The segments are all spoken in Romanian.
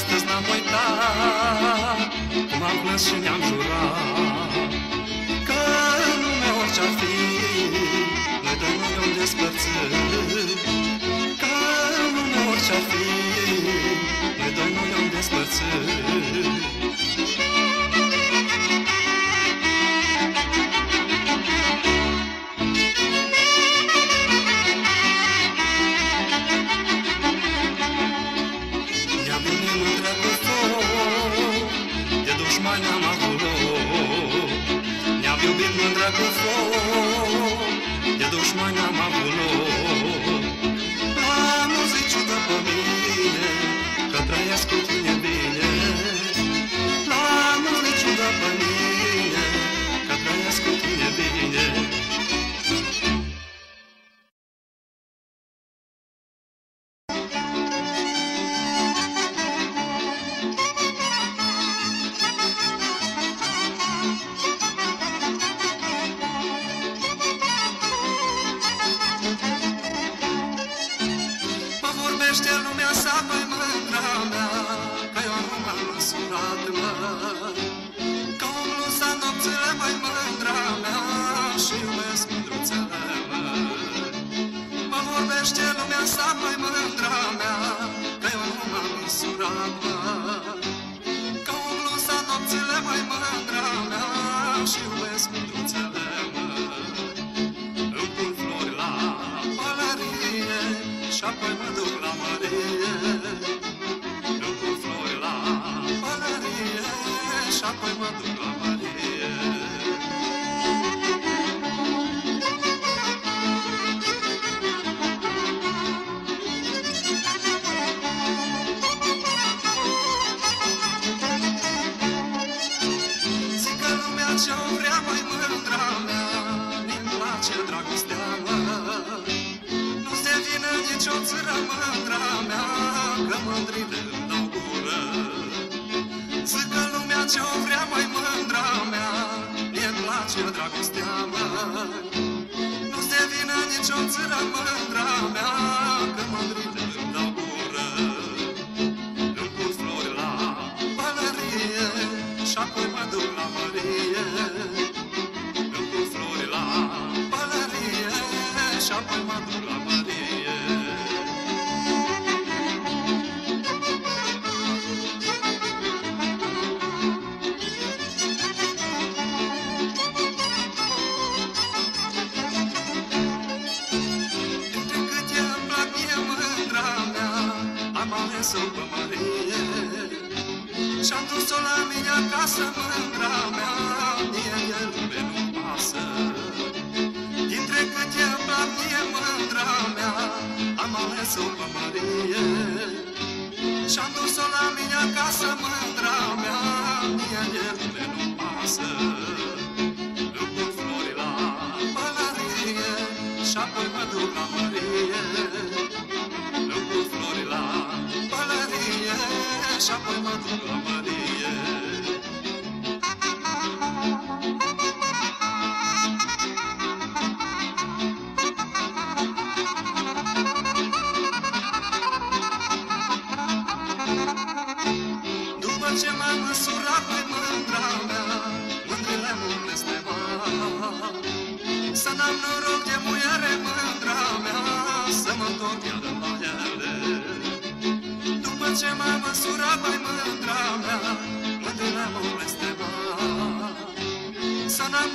astăzi n-am uitat M-am plâns și ne-am jurat Că nu lume orice-ar fi Noi doi nu ne-am despărțit. Că nu lume orice-ar fi Noi doi nu ne-am despărțit vorbește lumea sa, mai mândra mea, Că eu nu m-am măsurat, mă. Că umblă sa nopțile, mai mândra mea, Și iubesc mândruțele, mă. Mă vorbește lumea sa, mai mândra mea, Că eu nu m-am măsurat, mă. Că umblă sa nopțile, mai mândra mea, Și iubesc Și Nu se vine nicio țără mândra mea Că mândrile îmi dau gură. Îmi pun flori la pălărie Și apoi mă duc la mărie. Îmi pun flori la pălărie Și apoi mă duc la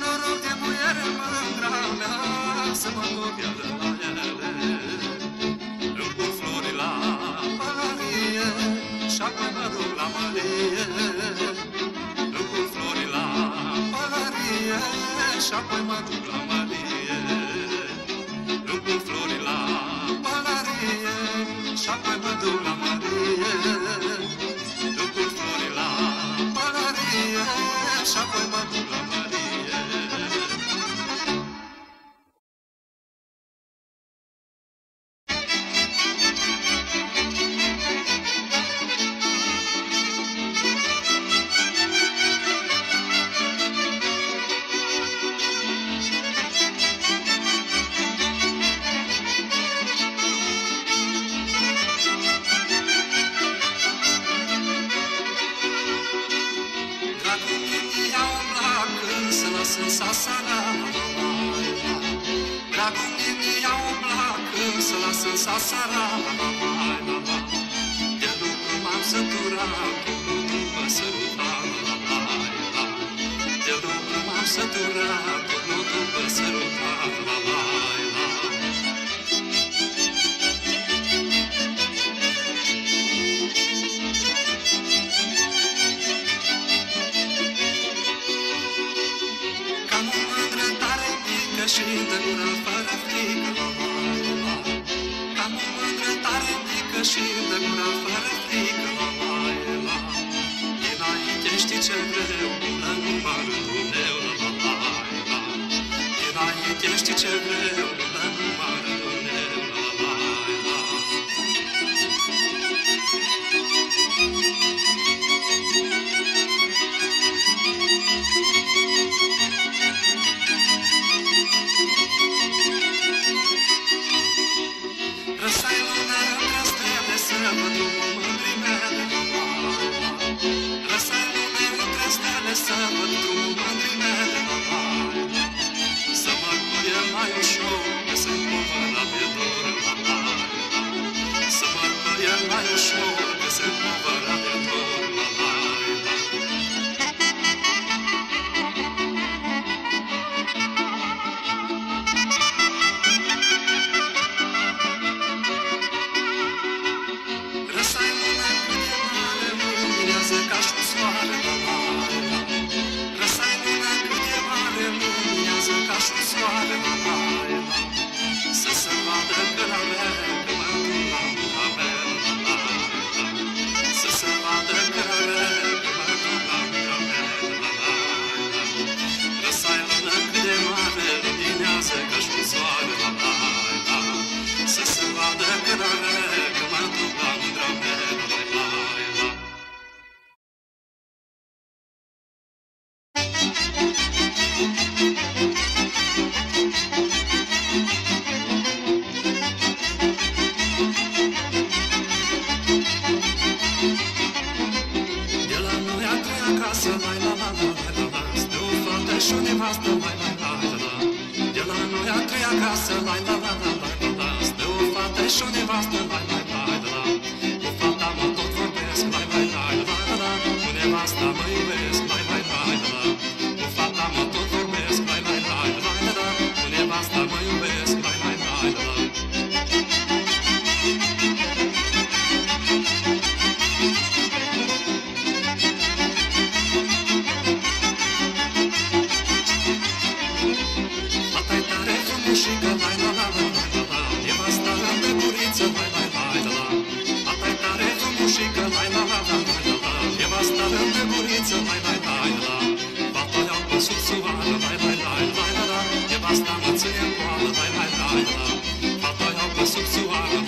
noroc de muiere mândra mea Să mă întorc iar la ele Îmi pun flori la pălărie Și apoi mă duc la mărie. Îmi pun flori la pălărie Și apoi mă duc la mărie. Îmi pun flori la pălărie Și apoi mă duc la mărie. Îmi pun flori la pălărie Și apoi mă duc la mărie greșit în fără frică Acum încă tare pică și de mână fără frică Dinainte știi ce greu, la numărul Dumnezeu Dinainte știi ce greu, Papa Subsuha.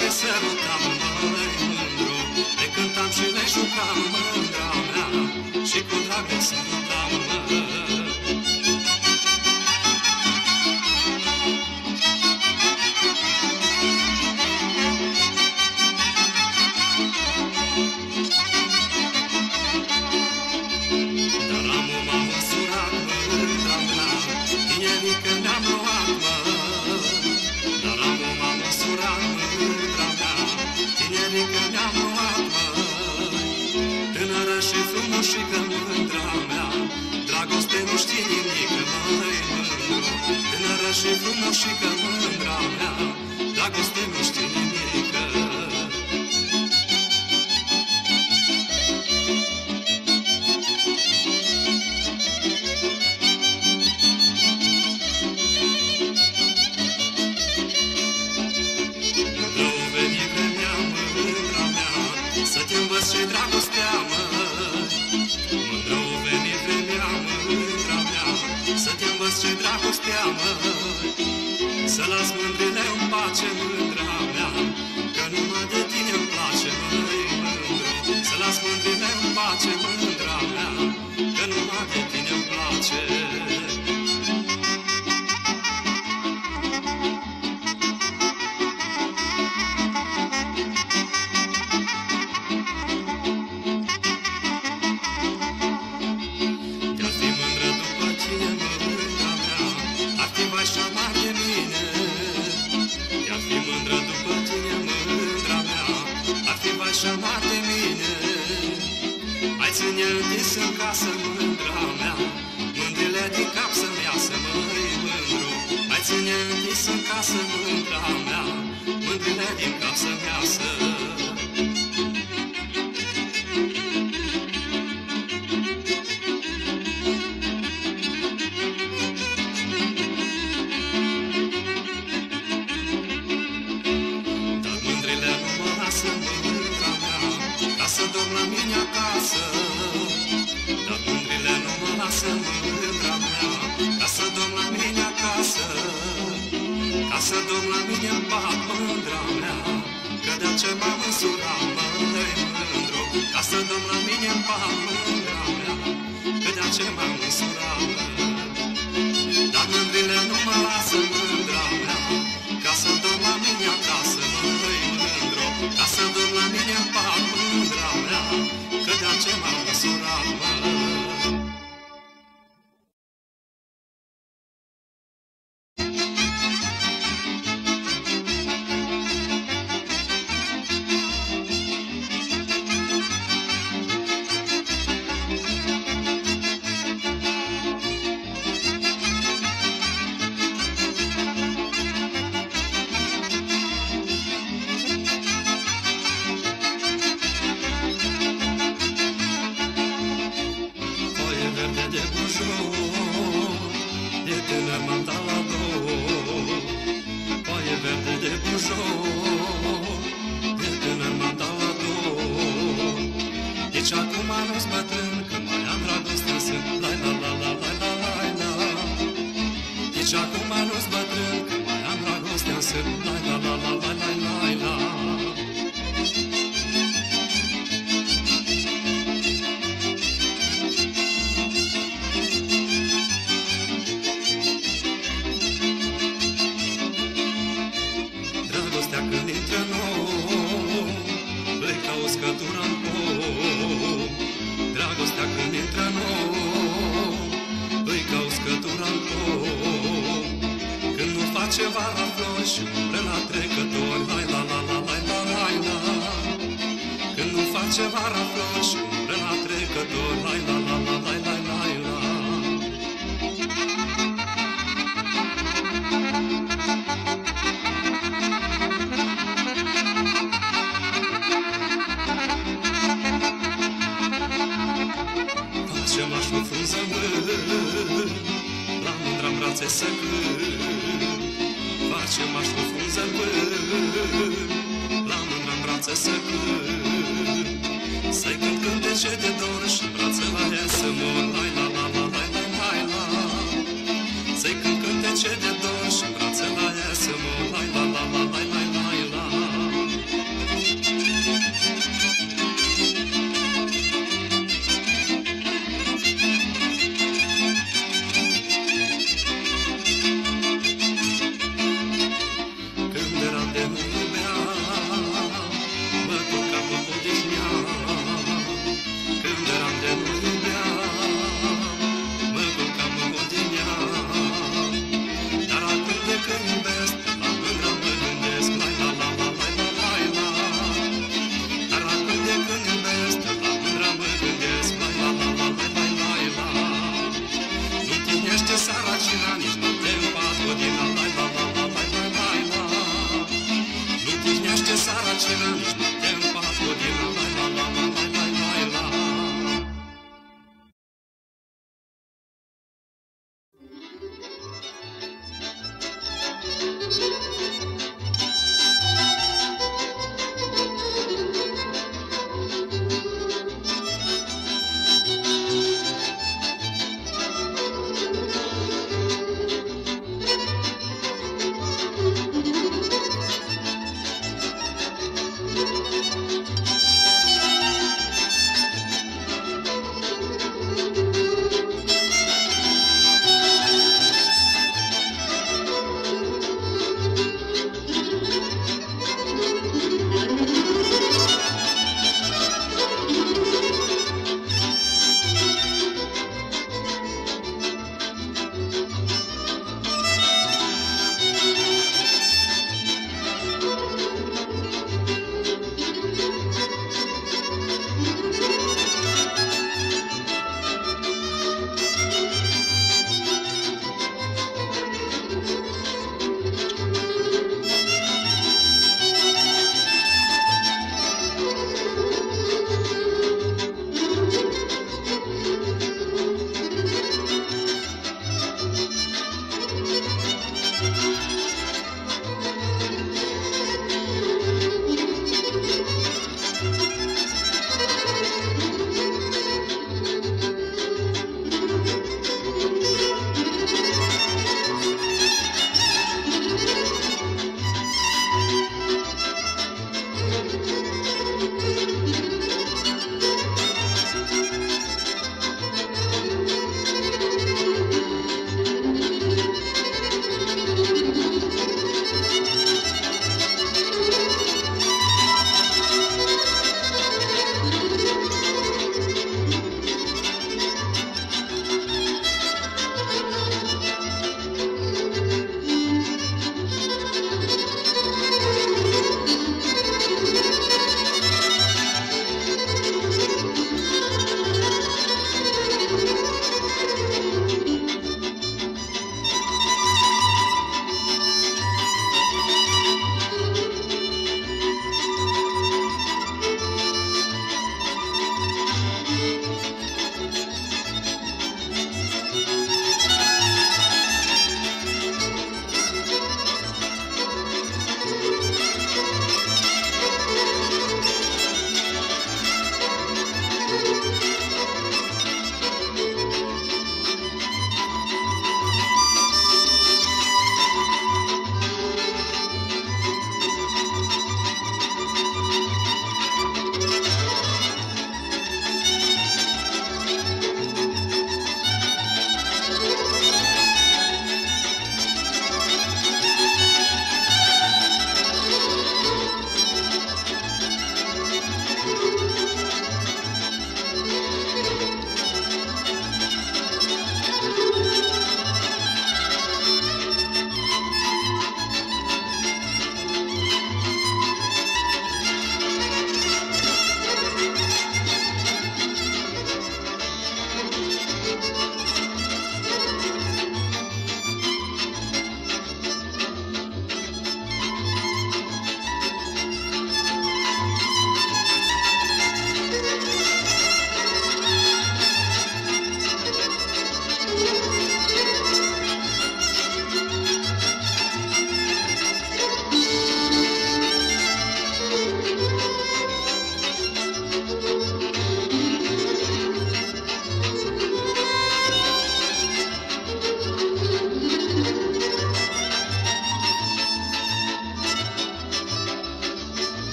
te sărutam, măi mândru Ne cântam și ne jucam, mândra mea Și cu drag te sărutam, măi și frumoșică mândra mea, Dragoste nu știi